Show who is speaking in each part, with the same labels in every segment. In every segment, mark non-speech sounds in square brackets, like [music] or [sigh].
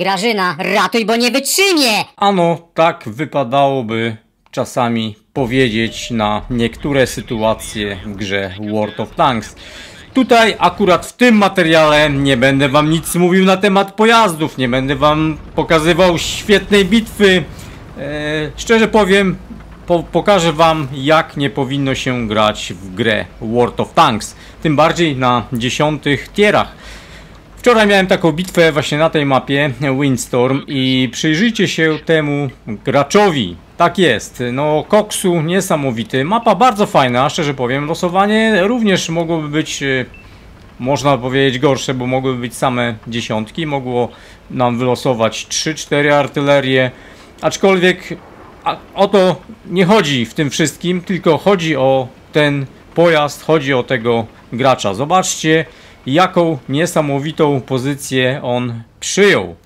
Speaker 1: Grażyna, ratuj, bo nie wytrzymie!
Speaker 2: Ano, tak wypadałoby czasami powiedzieć na niektóre sytuacje w grze World of Tanks. Tutaj akurat w tym materiale nie będę wam nic mówił na temat pojazdów, nie będę wam pokazywał świetnej bitwy. E, szczerze powiem, po, pokażę wam jak nie powinno się grać w grę World of Tanks. Tym bardziej na dziesiątych tierach. Wczoraj miałem taką bitwę właśnie na tej mapie Windstorm i przyjrzyjcie się temu graczowi. Tak jest, no koksu niesamowity, mapa bardzo fajna, szczerze powiem, losowanie również mogłoby być, e, można powiedzieć gorsze, bo mogłyby być same dziesiątki, mogło nam wylosować 3-4 artylerie, aczkolwiek o to nie chodzi w tym wszystkim, tylko chodzi o ten pojazd, chodzi o tego gracza. Zobaczcie, jaką niesamowitą pozycję on przyjął.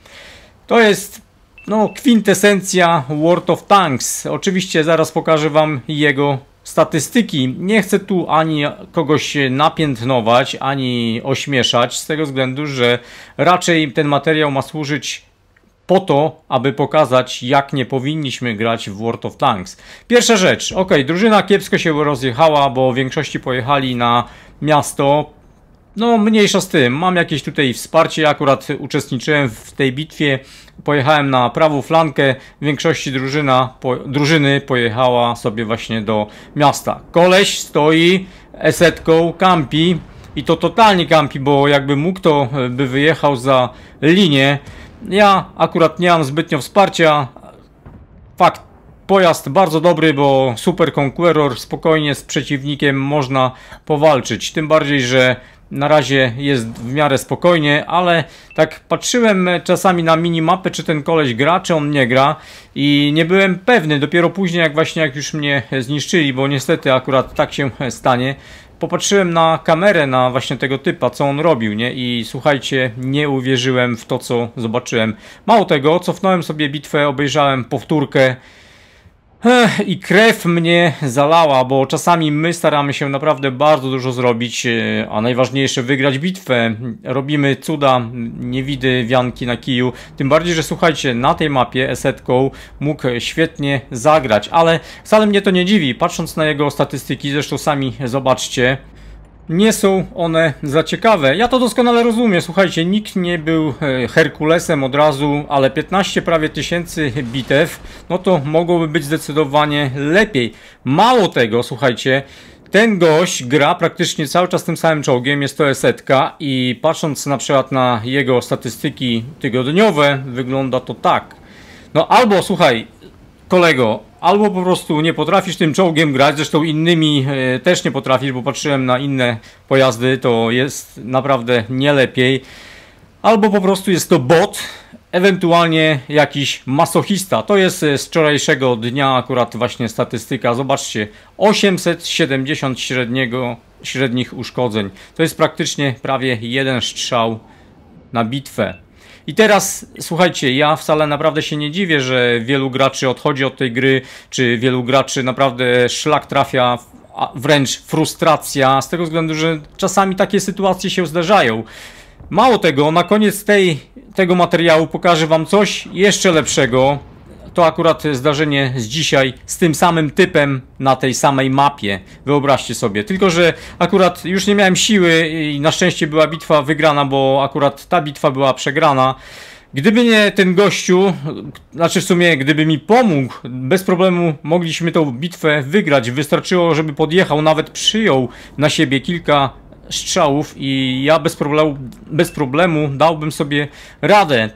Speaker 2: To jest no, kwintesencja World of Tanks. Oczywiście zaraz pokażę Wam jego statystyki. Nie chcę tu ani kogoś napiętnować, ani ośmieszać, z tego względu, że raczej ten materiał ma służyć po to, aby pokazać, jak nie powinniśmy grać w World of Tanks. Pierwsza rzecz, ok, drużyna kiepsko się rozjechała, bo w większości pojechali na miasto no, mniejsza z tym. Mam jakieś tutaj wsparcie. Akurat uczestniczyłem w tej bitwie. Pojechałem na prawą flankę. W większości drużyna, po, drużyny pojechała sobie właśnie do miasta. Koleś stoi esetką, kampi. I to totalnie kampi, bo jakby mógł, to by wyjechał za linię. Ja akurat nie mam zbytnio wsparcia. Fakt, pojazd bardzo dobry, bo Super Conqueror spokojnie z przeciwnikiem można powalczyć. Tym bardziej, że na razie jest w miarę spokojnie, ale tak patrzyłem czasami na minimapę, czy ten koleś gra, czy on nie gra i nie byłem pewny, dopiero później jak właśnie jak już mnie zniszczyli, bo niestety akurat tak się stanie, popatrzyłem na kamerę, na właśnie tego typa, co on robił, nie? I słuchajcie, nie uwierzyłem w to, co zobaczyłem. Mało tego, cofnąłem sobie bitwę, obejrzałem powtórkę, I krew mnie zalała, bo czasami my staramy się naprawdę bardzo dużo zrobić, e, a najważniejsze wygrać bitwę. Robimy cuda, nie widy wianki na kiju. Tym bardziej, że słuchajcie, na tej mapie Esetką mógł świetnie zagrać, ale wcale mnie to nie dziwi. Patrząc na jego statystyki, zresztą sami zobaczcie, nie są one za ciekawe. Ja to doskonale rozumiem. Słuchajcie, nikt nie był e, Herkulesem od razu, ale 15 prawie tysięcy bitew, no to mogłoby być zdecydowanie lepiej. Mało tego, słuchajcie, ten gość gra praktycznie cały czas tym samym czołgiem, jest to esetka i patrząc na przykład na jego statystyki tygodniowe, wygląda to tak. No albo słuchaj, kolego, albo po prostu nie potrafisz tym czołgiem grać, zresztą innymi e, też nie potrafisz, bo patrzyłem na inne pojazdy, to jest naprawdę nie lepiej. Albo po prostu jest to bot, ewentualnie jakiś masochista. To jest e, z wczorajszego dnia akurat właśnie statystyka. Zobaczcie, 870 średniego, średnich uszkodzeń. To jest praktycznie prawie jeden strzał na bitwę. I teraz, słuchajcie, ja wcale naprawdę się nie dziwię, że wielu graczy odchodzi od tej gry, czy wielu graczy naprawdę szlak trafia, wręcz frustracja, z tego względu, że czasami takie sytuacje się zdarzają. Mało tego, na koniec tej, tego materiału pokażę Wam coś jeszcze lepszego, to akurat zdarzenie z dzisiaj z tym samym typem na tej samej mapie. Wyobraźcie sobie. Tylko, że akurat już nie miałem siły i na szczęście była bitwa wygrana, bo akurat ta bitwa była przegrana. Gdyby nie ten gościu, znaczy w sumie gdyby mi pomógł, bez problemu mogliśmy tą bitwę wygrać. Wystarczyło, żeby podjechał, nawet przyjął na siebie kilka strzałów i ja bez problemu, bez problemu dałbym sobie radę.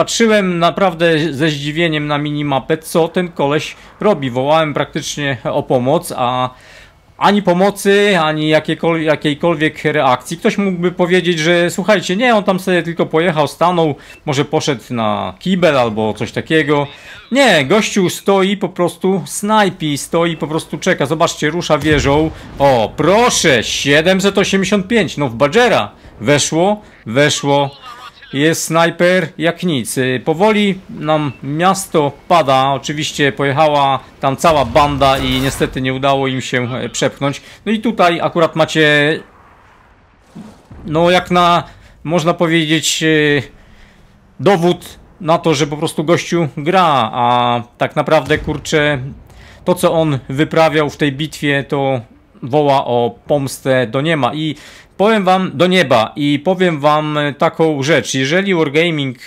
Speaker 2: Patrzyłem naprawdę ze zdziwieniem na minimapę, co ten koleś robi. Wołałem praktycznie o pomoc, a ani pomocy, ani jakiejkolwiek reakcji. Ktoś mógłby powiedzieć, że słuchajcie, nie, on tam sobie tylko pojechał, stanął, może poszedł na kibel albo coś takiego. Nie, gościu stoi po prostu, snajpi, stoi po prostu czeka. Zobaczcie, rusza wieżą. O, proszę, 785, no w Badgera. Weszło, weszło. Jest snajper jak nic. Y, powoli nam miasto pada. Oczywiście pojechała tam cała banda i niestety nie udało im się e, przepchnąć. No i tutaj akurat macie no jak na można powiedzieć e, dowód na to, że po prostu gościu gra, a tak naprawdę kurczę, to co on wyprawiał w tej bitwie, to woła o pomstę do nieba i powiem wam do nieba i powiem wam taką rzecz, jeżeli Wargaming,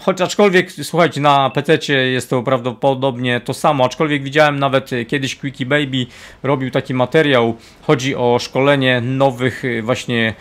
Speaker 2: choć aczkolwiek słuchajcie na PC jest to prawdopodobnie to samo, aczkolwiek widziałem nawet kiedyś Quickie Baby robił taki materiał, chodzi o szkolenie nowych właśnie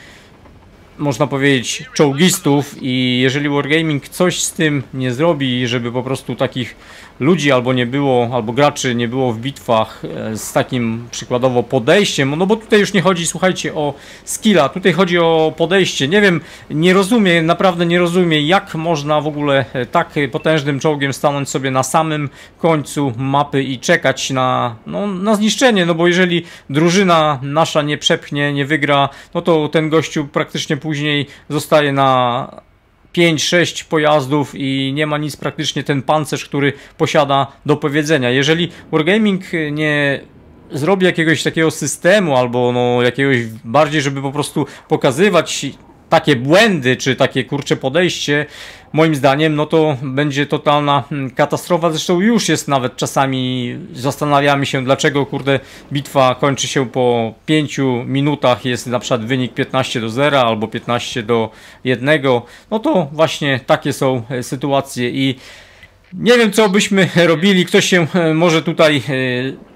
Speaker 2: można powiedzieć, czołgistów i jeżeli Wargaming coś z tym nie zrobi, żeby po prostu takich ludzi albo nie było, albo graczy nie było w bitwach e, z takim przykładowo podejściem, no bo tutaj już nie chodzi, słuchajcie, o skilla, tutaj chodzi o podejście. Nie wiem, nie rozumiem, naprawdę nie rozumiem, jak można w ogóle e, tak potężnym czołgiem stanąć sobie na samym końcu mapy i czekać na, no, na zniszczenie, no bo jeżeli drużyna nasza nie przepchnie, nie wygra, no to ten gościu praktycznie później zostaje na 5-6 pojazdów i nie ma nic praktycznie ten pancerz, który posiada do powiedzenia. Jeżeli Wargaming nie zrobi jakiegoś takiego systemu albo no jakiegoś bardziej, żeby po prostu pokazywać takie błędy, czy takie kurcze podejście, moim zdaniem, no to będzie totalna hmm, katastrofa. Zresztą już jest nawet czasami, zastanawiamy się, dlaczego kurde bitwa kończy się po 5 minutach, jest na przykład wynik 15 do 0 albo 15 do 1. No to właśnie takie są e, sytuacje i nie wiem co byśmy [laughs] robili, ktoś się e, może tutaj e,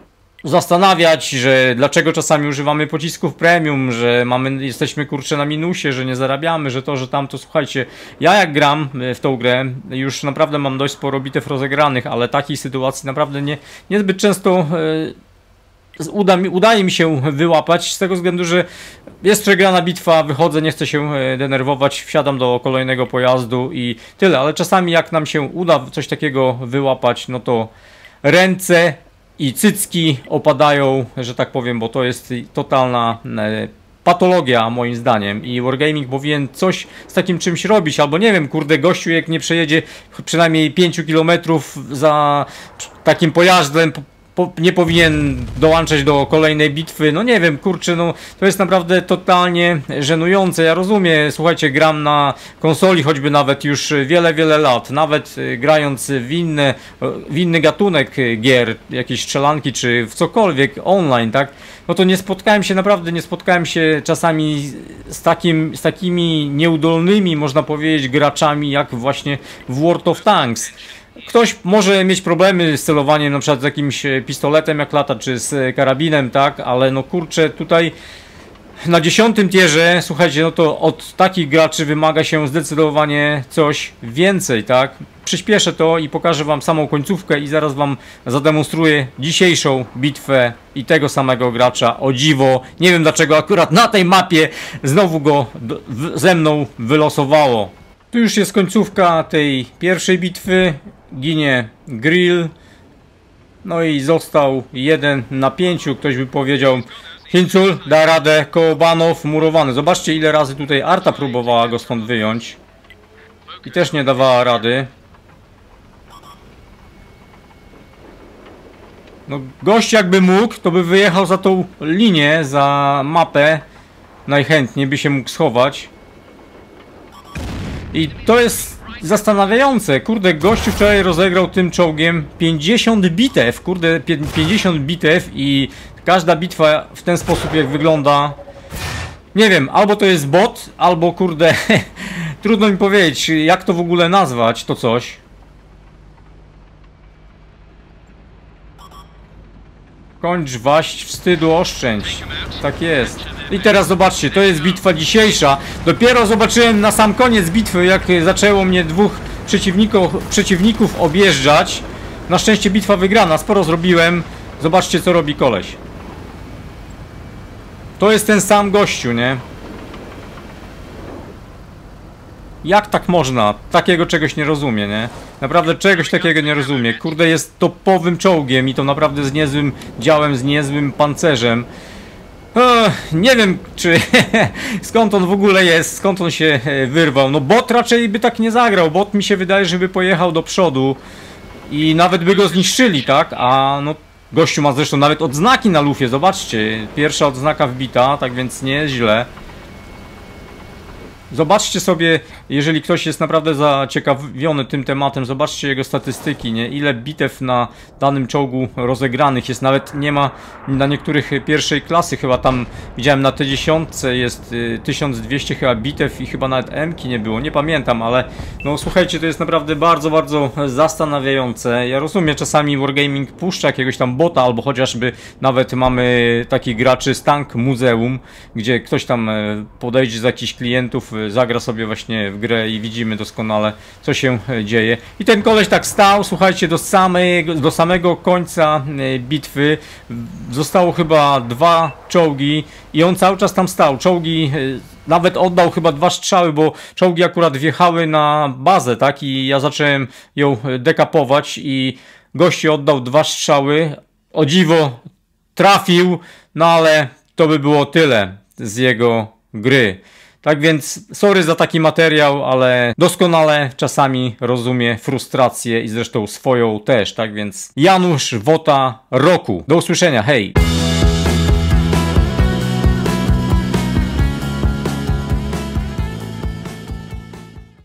Speaker 2: zastanawiać, że dlaczego czasami używamy pocisków premium, że mamy, jesteśmy kurczę na minusie, że nie zarabiamy, że to, że tamto. Słuchajcie, ja jak gram e, w tą grę, już naprawdę mam dość sporo bitew rozegranych, ale takiej sytuacji naprawdę nie, niezbyt często e, uda mi, udaje mi się wyłapać, z tego względu, że jest przegrana bitwa, wychodzę, nie chcę się e, denerwować, wsiadam do kolejnego pojazdu i tyle, ale czasami jak nam się uda coś takiego wyłapać, no to ręce i cycki opadają, że tak powiem, bo to jest totalna e, patologia moim zdaniem. I Wargaming powinien coś z takim czymś robić, albo nie wiem, kurde, gościu jak nie przejedzie przynajmniej 5 km za takim pojazdem po, nie powinien dołączać do kolejnej bitwy. No nie wiem, kurczę, no to jest naprawdę totalnie żenujące. Ja rozumiem, słuchajcie, gram na konsoli choćby nawet już wiele, wiele lat. Nawet y, grając w, inne, w inny gatunek gier, jakieś strzelanki czy w cokolwiek online, tak? No to nie spotkałem się, naprawdę nie spotkałem się czasami z, takim, z takimi nieudolnymi, można powiedzieć, graczami jak właśnie w World of Tanks. Ktoś może mieć problemy z celowaniem na przykład z jakimś e, pistoletem jak lata, czy z e, karabinem, tak, ale no kurczę, tutaj na dziesiątym tierze, słuchajcie, no to od takich graczy wymaga się zdecydowanie coś więcej, tak? Przyspieszę to i pokażę wam samą końcówkę i zaraz wam zademonstruję dzisiejszą bitwę i tego samego gracza. O dziwo, nie wiem dlaczego akurat na tej mapie znowu go ze mną wylosowało. Tu już jest końcówka tej pierwszej bitwy ginie grill. No i został jeden na pięciu. Ktoś by powiedział, Hincul da radę koło banów murowany. Zobaczcie ile razy tutaj Arta próbowała go stąd wyjąć. I też nie dawała rady. No gość jakby mógł, to by wyjechał za tą linię, za mapę. Najchętniej by się mógł schować. I to jest zastanawiające. Kurde, gościu wczoraj rozegrał tym czołgiem 50 bitew. Kurde, 50 bitew i każda bitwa w ten sposób jak wygląda. Nie wiem, albo to jest bot, albo kurde, [laughs] trudno mi powiedzieć, jak to w ogóle nazwać, to coś. Kończ waść, wstydu oszczędź. Tak jest. I teraz zobaczcie, to jest bitwa dzisiejsza. Dopiero zobaczyłem na sam koniec bitwy, jak zaczęło mnie dwóch przeciwników, przeciwników objeżdżać. Na szczęście bitwa wygrana, sporo zrobiłem. Zobaczcie, co robi koleś. To jest ten sam gościu, nie? Jak tak można? Takiego czegoś nie rozumie, nie? Naprawdę czegoś takiego nie rozumie. Kurde, jest topowym czołgiem i to naprawdę z niezłym działem, z niezłym pancerzem. Ech, nie wiem, czy [laughs] skąd on w ogóle jest, skąd on się e, wyrwał. No bot raczej by tak nie zagrał. Bot mi się wydaje, żeby pojechał do przodu i nawet by go zniszczyli, tak? A no gościu ma zresztą nawet odznaki na lufie, zobaczcie. Pierwsza odznaka wbita, tak więc nie źle. Zobaczcie sobie jeżeli ktoś jest naprawdę zaciekawiony tym tematem, zobaczcie jego statystyki, nie? Ile bitew na danym czołgu rozegranych jest, nawet nie ma na niektórych pierwszej klasy, chyba tam widziałem na T10 jest y, 1200 chyba bitew i chyba nawet M-ki nie było, nie pamiętam, ale no słuchajcie, to jest naprawdę bardzo, bardzo zastanawiające. Ja rozumiem, czasami Wargaming puszcza jakiegoś tam bota, albo chociażby nawet mamy takich graczy z Tank Muzeum, gdzie ktoś tam e, podejdzie z jakichś klientów, e, zagra sobie właśnie w grę i widzimy doskonale, co się e, dzieje. I ten koleś tak stał, słuchajcie, do samego, do samego końca e, bitwy. Zostało chyba dwa czołgi i on cały czas tam stał. Czołgi e, nawet oddał chyba dwa strzały, bo czołgi akurat wjechały na bazę, tak? I ja zacząłem ją dekapować i gości oddał dwa strzały. O dziwo trafił, no ale to by było tyle z jego gry. Tak więc, sorry za taki materiał, ale doskonale czasami rozumie frustrację i zresztą swoją też. Tak więc, Janusz Wota Roku. Do usłyszenia, hej!